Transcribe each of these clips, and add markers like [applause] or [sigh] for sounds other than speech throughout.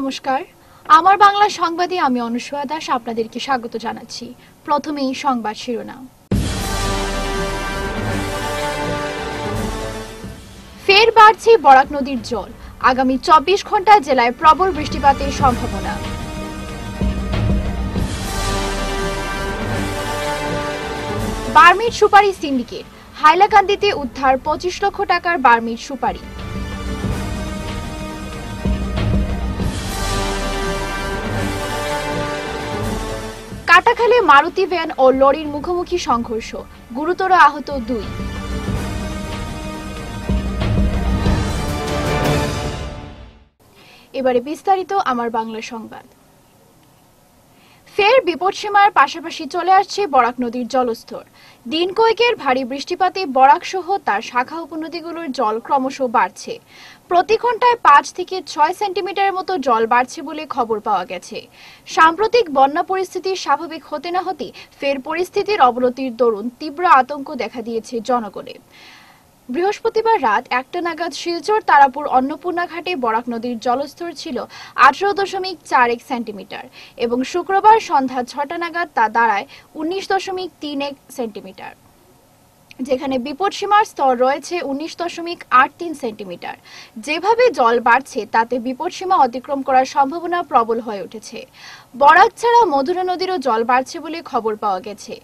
নমস্কার। আমার বাংলা সংবাদে আমি অনুসয়া দাস আপনাদেরকে স্বাগত জানাচ্ছি। প্রথমেই সংবাদ শিরোনাম। ফের বাড়ছে বরাক নদীর জল। আগামী চব্বিশ ঘণ্টা জেলায় প্রবল বৃষ্টিপাতের সম্ভাবনা। বার্মিট সুপারি সিন্ডিকেট। হাইলাকান্দিতে উদ্ধার পঁচিশ লক্ষ টাকার বার্মিট সুপারি। কাটাখালে, মারুতি ভ্যান ও লরির মুখোমুখি সংঘর্ষ। গুরুতর আহত দুই। এবারে বিস্তারিত আমার বাংলা সংবাদ। ফের বিপদসীমার পাশাপাশি চলে আসছে বরাক নদীর জলস্তর। দিন কয়েকের ভারী বৃষ্টিপাতে বরাক সহ তার শাখা উপনদীগুলোর জল ক্রমশ বাড়ছে। প্রতি ঘন্টায় পাঁচ থেকে ছয় সেন্টিমিটারের মতো জল বাড়ছে বলে খবর পাওয়া গেছে। সাম্প্রতিক বন্যা পরিস্থিতি স্বাভাবিক হতে না হতেই ফের পরিস্থিতির অবনতির দরুন তীব্র আতঙ্ক দেখা দিয়েছে জনগণে। বৃহস্পতিবার রাত একটা নাগাদ শিলচর, তারাপুর, অন্নপূর্ণা ঘাটে বরাক নদীর জলস্তর ছিল আঠারো দশমিক চার এক সেন্টিমিটার এবং শুক্রবার সন্ধ্যা ছটা নাগাদ তা দাঁড়ায় উনিশ দশমিক তিন এক সেন্টিমিটার। যেখানে বিপদসীমার স্তর রয়েছে উনিশ দশমিক আট তিন সেন্টিমিটার। যেভাবে জল বাড়ছে, তাতে বিপদসীমা অতিক্রম করার সম্ভাবনা প্রবল হয়ে উঠেছে। বরাক ছাড়া মধুরা নদীরও জল বাড়ছে বলে খবর পাওয়া গেছে।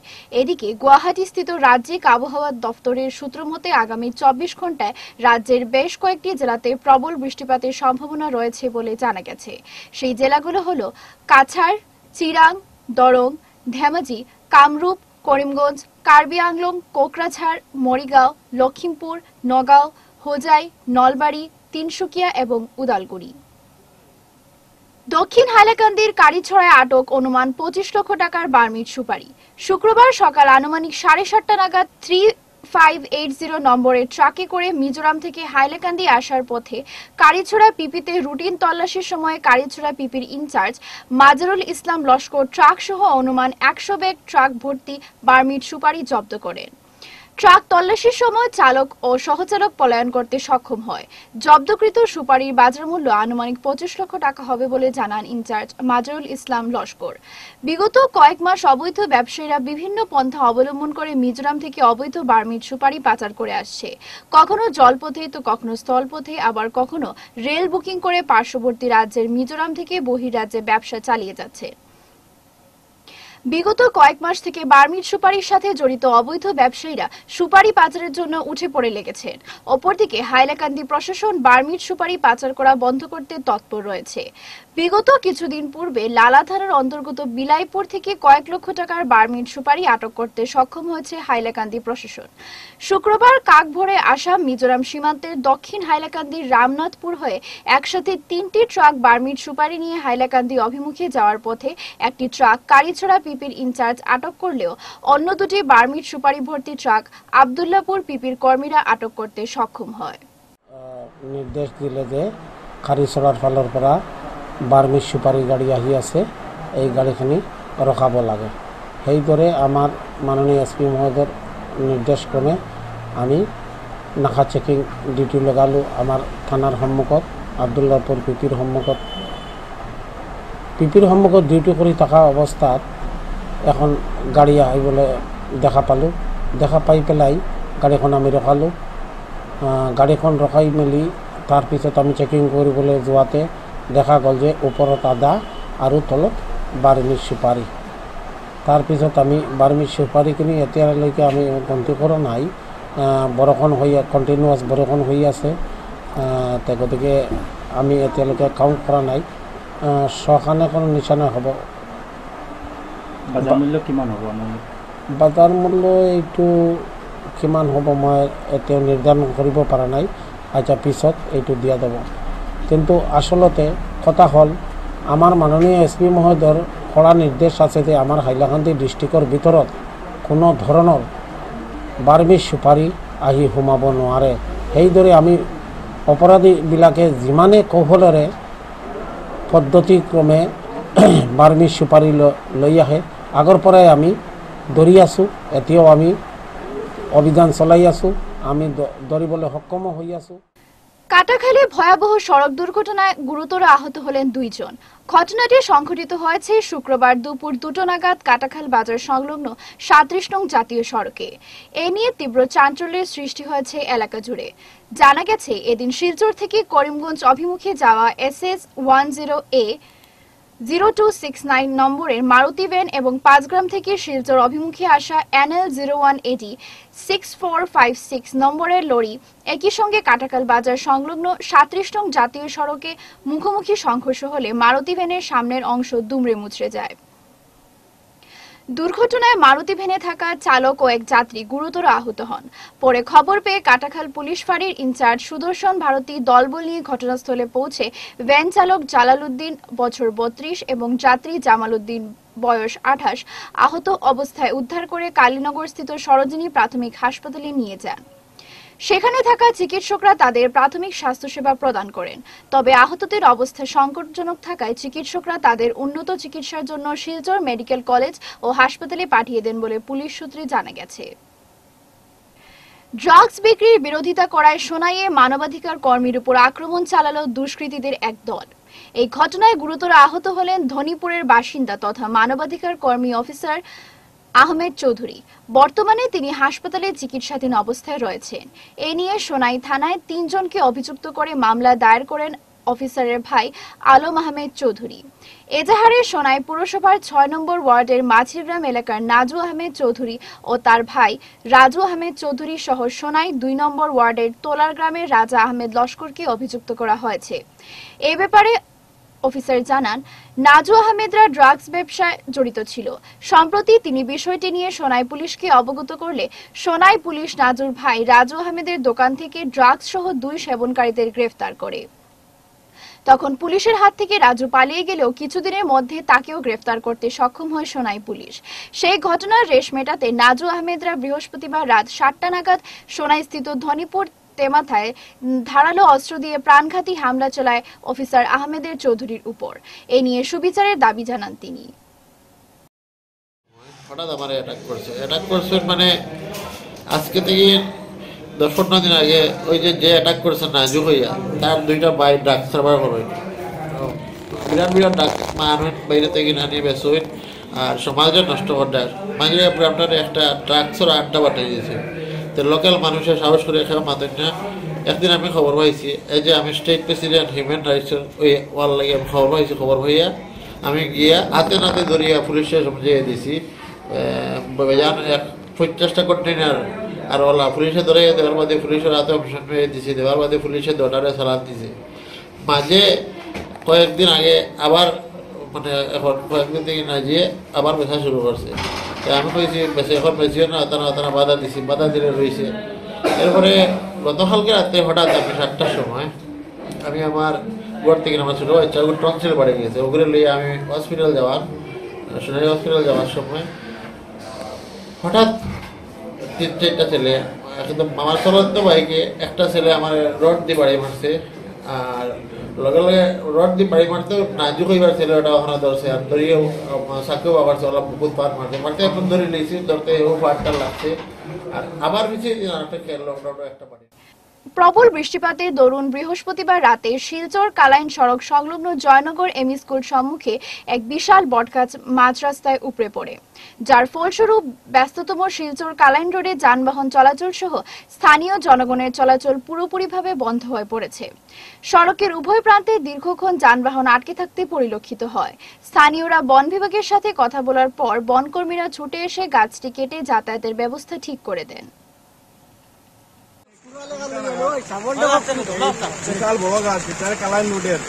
এদিকে গুয়াহাটিস্থিত রাজ্যিক আবহাওয়া দফতরের সূত্র মতে আগামী চব্বিশ ঘন্টায় রাজ্যের বেশ কয়েকটি জেলাতে প্রবল বৃষ্টিপাতের সম্ভাবনা রয়েছে বলে জানা গেছে। সেই জেলাগুলো হলো কাছাড়, চিরাং, দরং, ধেমাজি, কামরূপ করিমগঞ্জ, কার্বি আংলং, কোকরাঝাড়, মরিগাঁও, লক্ষিমপুর, নগাঁও, হোজাই, নলবাড়ি, তিনসুকিয়া এবং উদালগুড়ি। দক্ষিণ হাইলাকান্দির কারিছড়ায় আটক অনুমান পঁচিশ লক্ষ টাকার বার্মিট সুপারি। শুক্রবার সকাল আনুমানিক সাড়ে সাতটা নাগাদ থ্রি ফাইভ এইট জিরো নম্বরে ট্রাকে করে মিজোরাম থেকে হাইলাকান্দি আসার পথে কারিছড়া পিপিতে রুটিন তল্লাশির সময় Karichhara পিপির in charge Majarul Islam Laskar truck সহ অনুমান একশো ব্যাগ ট্রাক ভর্তি বার্মিট সুপারি জব্দ করেন। ট্রাক তল্লাশির সময় চালক ও সহচালক পলায়ন করতে সক্ষম হয়। জব্দকৃত সুপারির বাজার মূল্য আনুমানিক পঁচিশ লক্ষ টাকা হবে বলে জানান ইনচার্জ মাজারুল ইসলাম লস্কর। বিগত কয়েক মাস অবৈধ ব্যবসায়ীরা বিভিন্ন পন্থা অবলম্বন করে মিজোরাম থেকে অবৈধ বার্মিট সুপারি পাচার করে আসছে। কখনো জলপথে তো কখনো স্থলপথে, আবার কখনো রেল বুকিং করে পার্শ্ববর্তী রাজ্যের মিজোরাম থেকে বহির্রাজ্যে ব্যবসা চালিয়ে যাচ্ছে। বিগত কয়েক মাস থেকে বার্মিট সুপারির সাথে জড়িত অবৈধ ব্যবসায়ীরা সুপারি পাচারের জন্য উঠে পড়ে লেগেছেন। অপরদিকে হাইলাকান্দি প্রশাসন বার্মিট সুপারি পাচার করা বন্ধ করতে তৎপর রয়েছে। বিগত কিছুদিন পূর্বে লালা থানার অন্তর্গত বিলাইপুর থেকে কয়েক লক্ষ টাকার বার্মিট সুপারি আটক করতে সক্ষম হয়েছে হাইলাকান্দি প্রশাসন। শুক্রবার কাক আসা মিজোরাম সীমান্তের দক্ষিণ হাইলাকান্দির রামনাথপুর হয়ে একসাথে তিনটি ট্রাক বার্মিট সুপারি নিয়ে হাইলাকান্দি অভিমুখে যাওয়ার পথে একটি ট্রাক কারিছড়া পিপির ইনচার্জ আটক করলেও অন্য দুটি বার্মিট সুপারি ভর্তি ট্রাক আবদুল্লাপুর পিপির কর্মীরা আটক করতে সক্ষম হয়। নিৰ্দেশ দিলে যে খাৰিচৰাৰ ফালৰ পৰা বাৰ্মিজ চুপাৰী গাড়ী আহি আছে, এই গাড়ীখিনি ৰখাব লাগে। সেইদৰে আমাৰ মাননীয় এছ পি মহোদয়ৰ নিৰ্দেশক্ৰমে আমি নাখা চেকিং ডিউটি লগালোঁ আমাৰ থানাৰ সন্মুখত আব্দুল্লাপুৰ পি পিৰ সন্মুখত। পিৰ সন্মুখত ডিউটি কৰি থকা অৱস্থাত এখন গাড়ী আহিবলৈ দেখা পালোঁ। দেখা পাই পেলাই গাড়ীখন আমি ৰখালোঁ। গাড়ীখন ৰখাই মেলি তাৰপিছত আমি চেকিং কৰিবলৈ যোৱাতে দেখা গ'ল যে ওপৰত আদা আৰু তলত বাৰ্মিজ চুপাৰী। তাৰপিছত আমি বাৰ্মিজ চুপাৰীখিনি এতিয়ালৈকে আমি গন্তি কৰা নাই। বৰষুণ হৈ কণ্টিনিউৱাছ বৰষুণ হৈ আছে। গতিকে আমি এতিয়ালৈকে কাউণ্ট কৰা নাই। ছখানে কোনো নিচানা হ'ব। বাজাৰ মূল্য কিমান হ'ব বজাৰ মূল্য এইটো কিমান হ'ব মই এতিয়াও নিৰ্ধাৰণ কৰিব পৰা নাই। আচ্ছা পিছত এইটো দিয়া যাব। কিন্তু আচলতে কথা হ'ল, আমাৰ মাননীয় এছ পি মহোদয়ৰ কড়া নিৰ্দেশ আছে যে আমাৰ হাইলাকান্দি ডিষ্ট্ৰিক্টৰ ভিতৰত কোনো ধৰণৰ বাৰ্মিজ চুপাৰী আহি সোমাব নোৱাৰে। সেইদৰে আমি অপৰাধীবিলাকে যিমানে কৌশলেৰে পদ্ধতিক্ৰমে [clears throat] বাৰ্মিজ চুপাৰী ল- আহে, আগৰ পৰাই আমি ধৰি আছোঁ, এতিয়াও আমি অভিযান চলাই আছোঁ, আমি ধৰিবলৈ সক্ষম হৈ আছোঁ। কাটাখালী ভয়াবহ সড়ক দুর্ঘটনায় গুরুতর আহত হলেন দুইজন। ঘটনাটি সংঘটিত হয়েছে শুক্রবার দুপুর দুটো নাগাদ কাটাখাল বাজার সংলগ্ন সাঁত্রিশ নং জাতীয় সড়কে। এ নিয়ে তীব্র চাঞ্চল্যের সৃষ্টি হয়েছে এলাকা জুড়ে। জানা গেছে, এদিন শিলচর থেকে করিমগঞ্জ অভিমুখে যাওয়া S S one zero A zero two six nine নম্বরের মারুতি ভ্যান এবং পাঁচ গ্রাম থেকে শিলচর অভিমুখে আসা NL zero one AT six four five six নম্বরের লরি। একই সঙ্গে কাটাকাল বাজার সংলগ্ন সাঁত্রিশ নং জাতীয় সড়কে মুখোমুখি সংঘর্ষ হলে মারুতি ভ্যানের সামনের অংশ দুমড়ে মুচড়ে যায়। দুর্ঘটনায় মারুতি ভেনে থাকা চালক ও এক যাত্রী গুরুতর আহত হন। পরে খবর পেয়ে কাটাখাল পুলিশ ফাঁড়ির ইনচার্জ সুদর্শন ভারতী দলবল নিয়ে ঘটনাস্থলে পৌঁছে ভ্যান চালক জালালউদ্দিন, বছর বত্রিশ, এবং যাত্রী জামালউদ্দিন, বয়স আঠাশ, আহত অবস্থায় উদ্ধার করে কালীনগরস্থিত সরোজিনী প্রাথমিক হাসপাতালে নিয়ে যান। সেখানে থাকা চিকিৎসকরা তাদের প্রাথমিক স্বাস্থ্যসেবা প্রদান করেন। তবে আহতদের অবস্থা সংকটজনক থাকায় চিকিৎসকরা তাদের উন্নত চিকিৎসার জন্য শিলচর মেডিকেল কলেজ ও হাসপাতালে পাঠিয়ে দেন বলে পুলিশ সূত্রে জানা গেছে। ড্রাগস বিক্রির বিরোধিতা করায় সোনাইয়ে মানবাধিকার কর্মীর উপর আক্রমণ চালালো দুষ্কৃতীদের এক দল। এই ঘটনায় গুরুতর আহত হলেন ধনীপুরের বাসিন্দা তথা মানবাধিকার কর্মী অফিসার আহমেদ চৌধুরী। বর্তমানে তিনি হাসপাতালে চিকিৎসাধীন অবস্থায় রয়েছেন। এ নিয়ে সোনাই থানায় তিনজনকে অভিযুক্ত করে মামলা দায়ের করেন অফিসারের ভাই আলম আহমেদ চৌধুরী। এজাহারে সোনাই পুরসভার ছয় নম্বর ওয়ার্ডের মাঝিরগ্রাম এলাকার নাজু আহমেদ চৌধুরী ও তার ভাই রাজু আহমেদ চৌধুরী সহ সোনাই দুই নম্বর ওয়ার্ডের তোলার গ্রামের রাজা আহমেদ লস্করকে অভিযুক্ত করা হয়েছে। এ ব্যাপারে অফিসার জানান নাজু আহমেদরা ড্রাগস ব্যবসায় জড়িত ছিল। সম্প্রতি তিনি বিষয়টি নিয়ে সোনাই পুলিশকে অবগত করলে সোনাই পুলিশ নাজুর ভাই রাজু আহমেদের দোকান থেকে ড্রাগস সহ দুই সেবনকারীদের গ্রেফতার করে। তখন পুলিশের হাত থেকে রাজু পালিয়ে গেলেও কিছুদিনের মধ্যে তাকেও গ্রেফতার করতে সক্ষম হয় সোনাই পুলিশ। সেই ঘটনার রেশ মেটাতে নাজু আহমেদরা বৃহস্পতিবার রাত সাতটা নাগাদ সোনাইস্থিত ধনীপুর তেমাথায় উম, ধারালো অস্ত্র দিয়ে প্রাণঘাতী হামলা চালায় অফিসার আহমেদের চৌধুরীর উপর। এ নিয়ে সুবিচারের দাবি জানান তিনি। হঠাৎ আমার অ্যাটাক করছে। অ্যাটাক করছে মানে আজকে থেকে দশ পনেরো দিন আগে ওই যে যে অ্যাটাক করছে নাজু হইয়া তার দুইটা বাই ডাক সার্ভার হবে বিরাট বিরাট ডাক মানুষ বাইরে থেকে না নিয়ে হইন আর সমাজে নষ্ট করার মাঝে আপনার একটা ট্রাকসর আড্ডা পাঠিয়ে দিয়েছে। তো লোকাল মানুষের সাহস করে খেয়ে মাতেন না। একদিন আমি খবর পাইছি, এই যে আমি স্টেট প্রেসিডেন্ট হিউম্যান রাইটসের ওই ওয়াল লাগে আমি খবর পাইছি, খবর হইয়া আমি গিয়া হাতে নাতে ধরিয়া পুলিশে সমঝিয়ে দিছি। বেজান এক পঞ্চাশটা কন্টেনার আর ওলা পুলিশে ধরে দেওয়ার বাদে পুলিশের হাতে অপশন পেয়ে দিছে, দেওয়ার বাদে পুলিশে দটারে সালাদ দিছে। মাঝে কয়েকদিন আগে আবার মানে এখন কয়েকদিন থেকে না যেয়ে আবার বেচা শুরু করছে। আমি কইছি বেশি এখন বেশিও না, তারা তারা বাধা দিছি, বাধা দিলে রয়েছে এরপরে গতকালকে রাতে হঠাৎ আমি সাতটার সময় আমি আমার ঘর থেকে আমার ছোটো বাচ্চা ওগুলো টনসিল বাড়ে গিয়েছে। ওগুলো লিয়ে আমি হসপিটাল যাওয়ার সোনারি হসপিটাল যাওয়ার সময় হঠাৎ তিন চারটা ছেলে, একদম আমার চলন্ত বাইকে একটা ছেলে আমার রড দিয়ে বাড়ি মারছে। আর লগে লগে রড দি বাড়ি মারতে নাজু হইবার ছেলে ওটা ওখানে ধরছে আর ধরিয়ে সাকেও আবার চলা বুকুত পার মারছে মারতে এখন ধরে নিয়েছি ধরতে ও পাটটা লাগছে। আর আবার পিছিয়ে একটা লকডাউন একটা বাড়ি প্রবল বৃষ্টিপাতে দরুন বৃহস্পতিবার রাতে শিলচর কালাইন সড়ক সংলগ্ন জয়নগর এম স্কুল সম্মুখে এক বিশাল বটগাছ মাঝ রাস্তায় উপড়ে পড়ে। যার ফলস্বরূপ ব্যস্ততম শিলচর কালাইন রোডে যানবাহন চলাচল সহ স্থানীয় জনগণের চলাচল পুরোপুরিভাবে বন্ধ হয়ে পড়েছে। সড়কের উভয় প্রান্তে দীর্ঘক্ষণ যানবাহন আটকে থাকতে পরিলক্ষিত হয়। স্থানীয়রা বন বিভাগের সাথে কথা বলার পর বনকর্মীরা ছুটে এসে গাছটি কেটে যাতায়াতের ব্যবস্থা ঠিক করে দেন। বিশাল বড় গাছ বিচারে কালাই নোডের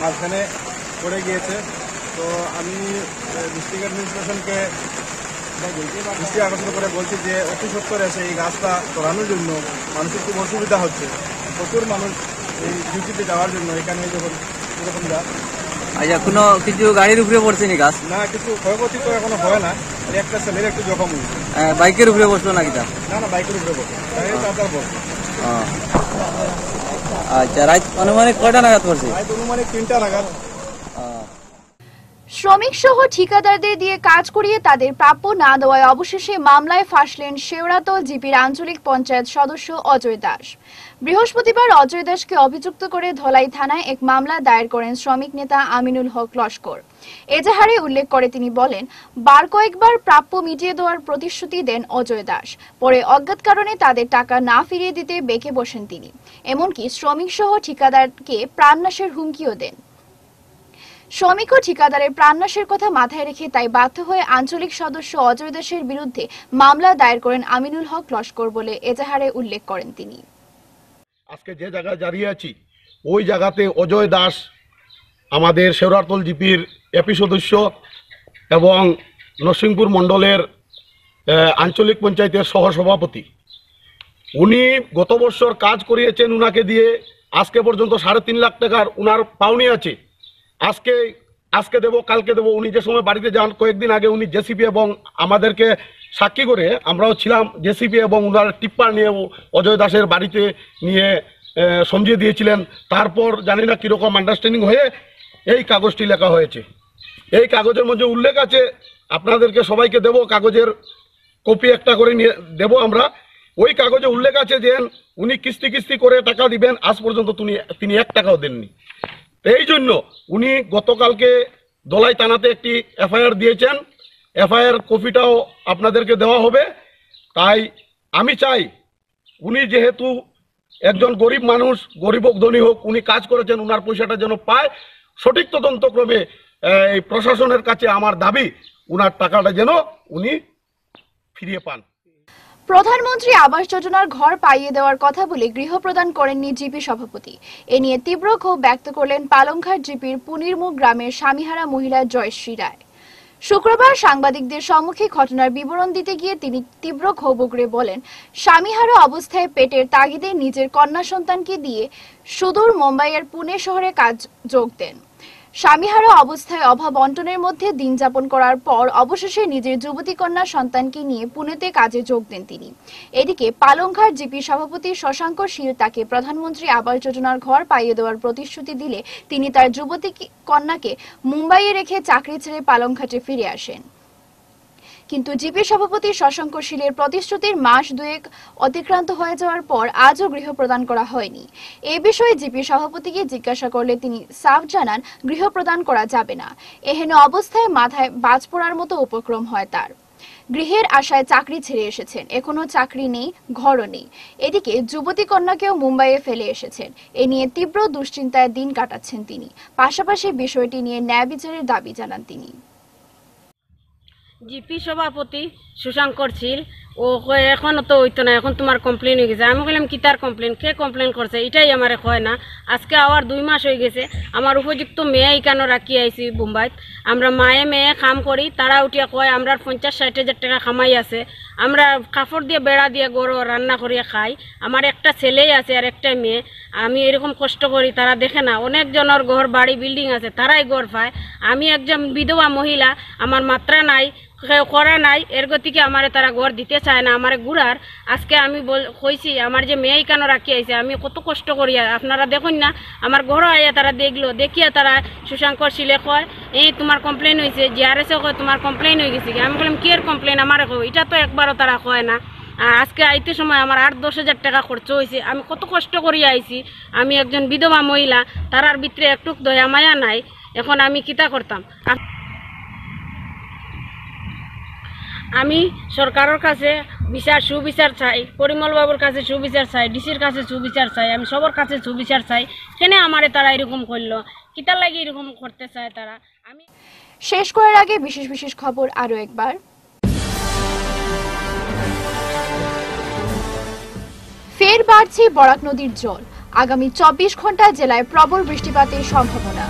মাঝখানে পড়ে গিয়েছে তো আমি ডিস্ট্রিক্ট অ্যাডমিনিস্ট্রেশনকে দৃষ্টি আকর্ষণ করে বলছি যে অতি সত্তর এসে এই গাছটা সরানোর জন্য মানুষের খুব অসুবিধা হচ্ছে প্রচুর মানুষ এই ডিউটিতে যাওয়ার জন্য এখানে যখন এরকম আচ্ছা কোনো কিছু গাড়ির উপরে পড়ছে নি গাছ? না কিছু ক্ষয়ক্ষতি তো এখনও হয় না। একটা ছেলের একটু জখম আহ, বাইকের উপরে বসল নাকি তা? না না বাইকের উপরে বসে আচ্ছা রাত অনুমানিক কয়টা নাগাদ পড়ছে? অনুমানিক তিনটা নাগাদ। শ্রমিক সহ ঠিকাদারদের দিয়ে কাজ করিয়ে তাদের প্রাপ্য না দেওয়ায় অবশেষে মামলায় ফাঁসলেন শেওড়াতল জিপির আঞ্চলিক পঞ্চায়েত সদস্য অজয় দাস। বৃহস্পতিবার অজয় দাসকে অভিযুক্ত করে ধলাই থানায় এক মামলা দায়ের করেন শ্রমিক নেতা আমিনুল হক লস্কর। এজাহারে উল্লেখ করে তিনি বলেন, বার কয়েকবার প্রাপ্য মিটিয়ে দেওয়ার প্রতিশ্রুতি দেন অজয় দাস। পরে অজ্ঞাত কারণে তাদের টাকা না ফিরিয়ে দিতে বেঁকে বসেন তিনি। এমনকি শ্রমিক সহ ঠিকাদারকে প্রাণনাশের হুমকিও দেন। শ্রমিক ও ঠিকাদারের প্রাণনাশের কথা মাথায় রেখে তাই বাধ্য হয়ে আঞ্চলিক সদস্য অজয় দাসের বিরুদ্ধে মামলা দায়ের করেন আমিনুল হক লস্কর বলে এজাহারে উল্লেখ করেন তিনি। আজকে যে জায়গায় দাঁড়িয়ে আছি, ওই জায়গাতে অজয় দাস আমাদের শেওরাতল জিপির এপি সদস্য এবং নরসিংপুর মণ্ডলের আঞ্চলিক পঞ্চায়েতের সহসভাপতি। উনি গত বছর কাজ করিয়েছেন উনাকে দিয়ে। আজকে পর্যন্ত সাড়ে তিন লাখ টাকার উনার পাওনি আছে। আজকে আজকে দেবো, কালকে দেবো, উনি যে সময় বাড়িতে যান, কয়েকদিন আগে উনি জেসিপি এবং আমাদেরকে সাক্ষী করে আমরাও ছিলাম জেসিপি এবং উনার টিপ্পার নিয়ে অজয় দাসের বাড়িতে নিয়ে সমঝিয়ে দিয়েছিলেন। তারপর জানি না কীরকম আন্ডারস্ট্যান্ডিং হয়ে এই কাগজটি লেখা হয়েছে। এই কাগজের মধ্যে উল্লেখ আছে, আপনাদেরকে সবাইকে দেবো কাগজের কপি একটা করে নিয়ে দেবো আমরা। ওই কাগজে উল্লেখ আছে যে উনি কিস্তি কিস্তি করে টাকা দিবেন, আজ পর্যন্ত তিনি তিনি এক টাকাও দেননি। এই জন্য উনি গতকালকে দলাই থানাতে একটি এফআইআর দিয়েছেন। এফআইআর কপিটাও আপনাদেরকে দেওয়া হবে। তাই আমি চাই উনি যেহেতু একজন গরিব মানুষ, গরিব ধনী হোক, উনি কাজ করেছেন, উনার পয়সাটা যেন পায়। সঠিক তদন্তক্রমে এই প্রশাসনের কাছে আমার দাবি, উনার টাকাটা যেন উনি ফিরিয়ে পান। প্রধানমন্ত্রী আবাস যোজনার ঘর পাইয়ে দেওয়ার কথা বলে গৃহ প্রদান করেননি জিপি সভাপতি। এ নিয়ে তীব্র ক্ষোভ ব্যক্ত করলেন পালংঘাট জিপির পুনিরমুখ গ্রামের স্বামীহারা মহিলা জয়শ্রী রায়। শুক্রবার সাংবাদিকদের সম্মুখে ঘটনার বিবরণ দিতে গিয়ে তিনি তীব্র ক্ষোভ উগরে বলেন, স্বামীহারা অবস্থায় পেটের তাগিদে নিজের কন্যা সন্তানকে দিয়ে সুদূর মুম্বাইয়ের পুনে শহরে কাজ যোগ দেন। স্বামীহারা অবস্থায় অভাব অন্টনের মধ্যে দিন যাপন করার পর অবশেষে নিজের যুবতী কন্যা সন্তানকে নিয়ে পুনেতে কাজে যোগ দেন তিনি। এদিকে পালংঘাট জিপি সভাপতি শশাঙ্ক শীল তাকে প্রধানমন্ত্রী আবাস যোজনার ঘর পাইয়ে দেওয়ার প্রতিশ্রুতি দিলে তিনি তার যুবতী কন্যাকে মুম্বাইয়ে রেখে চাকরি ছেড়ে পালংঘাটে ফিরে আসেন। কিন্তু জিপি সভাপতি শশাঙ্ক শীলের প্রতিশ্রুতির মাস দুয়েক অতিক্রান্ত হয়ে যাওয়ার পর আজও গৃহ প্রদান করা হয়নি। এ বিষয়ে জিপি সভাপতিকে জিজ্ঞাসা করলে তিনি সাফ জানান গৃহ প্রদান করা যাবে না। এহেন অবস্থায় মাথায় বাজ পড়ার মতো উপক্রম হয় তার। গৃহের আশায় চাকরি ছেড়ে এসেছেন। এখনও চাকরি নেই, ঘরও নেই। এদিকে যুবতী কন্যাকেও মুম্বাইয়ে ফেলে এসেছেন। এ নিয়ে তীব্র দুশ্চিন্তায় দিন কাটাচ্ছেন তিনি। পাশাপাশি বিষয়টি নিয়ে ন্যায় বিচারের দাবি জানান তিনি। জিপি সভাপতি সুশাঙ্কর ছিল ও কয় এখন তো হইতো না, এখন তোমার কমপ্লেন হয়ে গেছে। আমি বললাম, কি তার কমপ্লেন কে কমপ্লেন করছে? এটাই আমার কয় না। আজকে আবার দুই মাস হয়ে গেছে। আমার উপযুক্ত মেয়ে এখানে রাখি আইছি মুম্বাইত আমরা মায়ে মেয়ে কাম করি, তারা উঠিয়া কয়, আমরা পঞ্চাশ, ষাট হাজার টাকা কামাই আছে। আমরা কাপড় দিয়ে, বেড়া দিয়ে, গরু রান্না করিয়া খাই। আমার একটা ছেলেই আছে আর একটা মেয়ে। আমি এরকম কষ্ট করি, তারা দেখে না। অনেকজনের ঘর, বাড়ি, বিল্ডিং আছে, তারাই ঘর পায়। আমি একজন বিধবা মহিলা, আমার মাত্রা নাই। করা নাই। এর গতিকে আমার তারা ঘর দিতে চায় না? আমার গুড়ার। আজকে আমি বল, কইছি, আমার যে মেয়ে কেন রাখি আইছে, আমি কত কষ্ট করি। আপনারা দেখুন না, আমার ঘরও আইয়া তারা দেখল। দেখিয়া তারা সুশাঙ্কর শিলে কয় এই তোমার কমপ্লেন হয়েছে জিআরএসে কয়, তোমার কমপ্লেন হয়ে গেছে কি?" আমি বললাম, কি এর কমপ্লেন আমার কয় এটা তো একবারও তারা কয় না। আজকে আইতে সময় আমার আট, দশ হাজার টাকা খরচ হয়েছে আমি কত কষ্ট করি আইছি। আমি একজন বিধবা মহিলা, তারার ভিতরে একটু দয়া, মায়া নাই। এখন আমি কিতা করতাম? আমি সরকারের কাছে বিচার, সুবিচার চাই, পরিমল বাবুর কাছে সুবিচার চাই, ডিসির কাছে সুবিচার চাই, আমি সবার কাছে সুবিচার চাই। কেন আমারে তারা এরকম করল? কিতার লাগে এরকম করতে চায় তারা? আমি শেষ করার আগে বিশেষ বিশেষ খবর আরও একবার। ফের বাড়ছে বরাক নদীর জল। আগামী চব্বিশ ঘণ্টা জেলায় প্রবল বৃষ্টিপাতের সম্ভাবনা।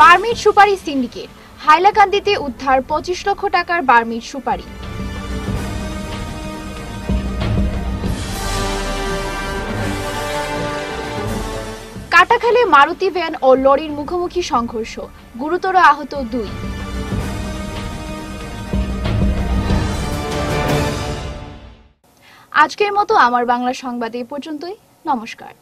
বার্মিট সুপারি সিন্ডিকেট। হাইলাকান্দিতে উদ্ধার পঁচিশ লক্ষ টাকার বার্মিট সুপারি। কাটাখালে মারুতি ভ্যান ও লরির মুখোমুখি সংঘর্ষ, গুরুতর আহত দুই। আজকের মতো আমার বাংলা সংবাদ এ পর্যন্তই। নমস্কার।